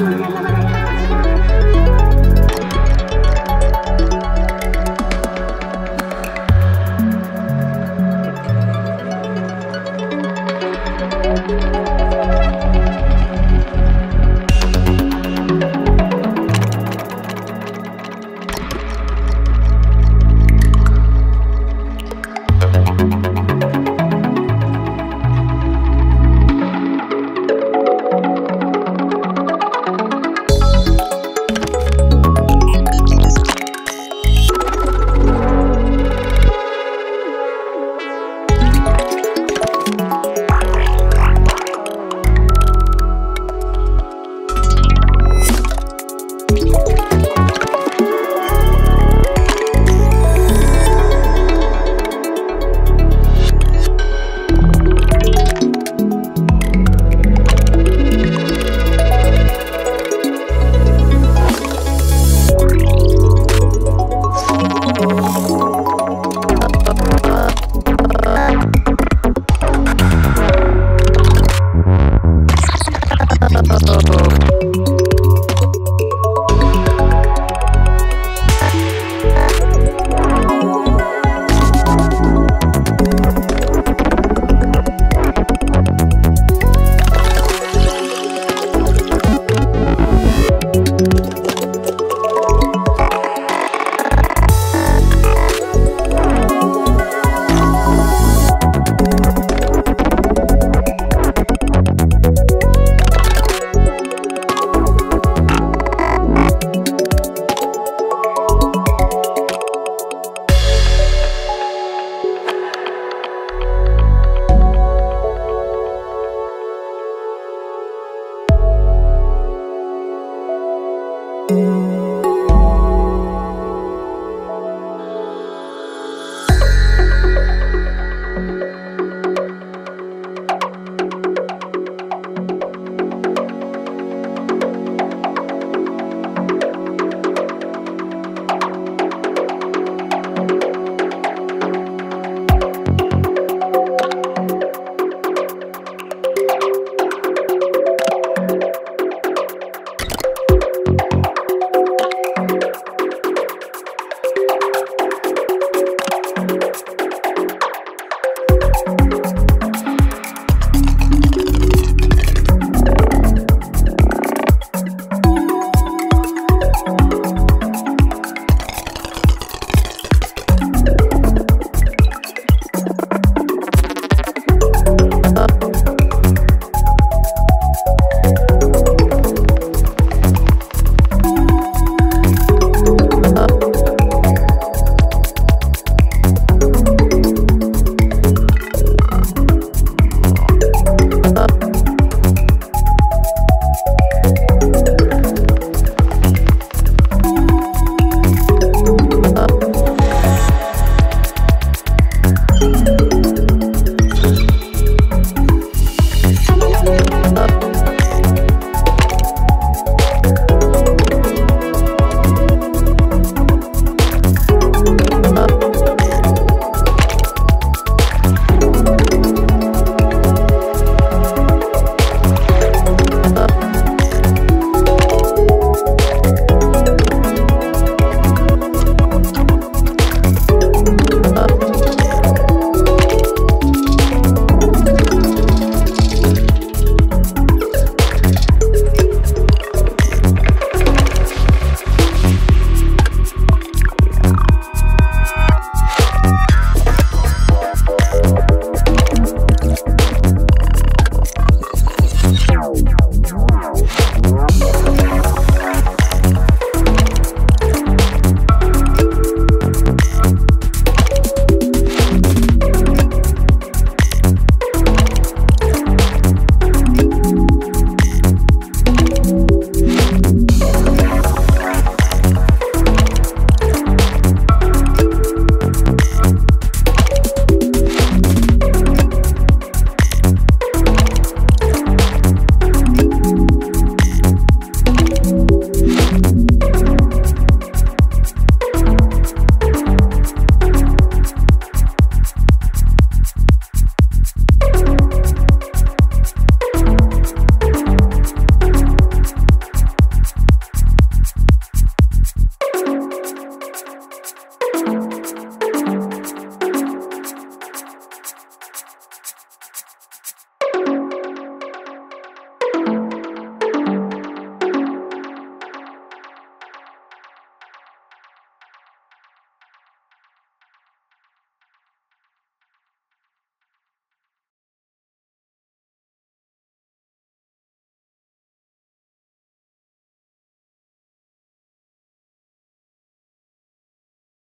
Hallelujah.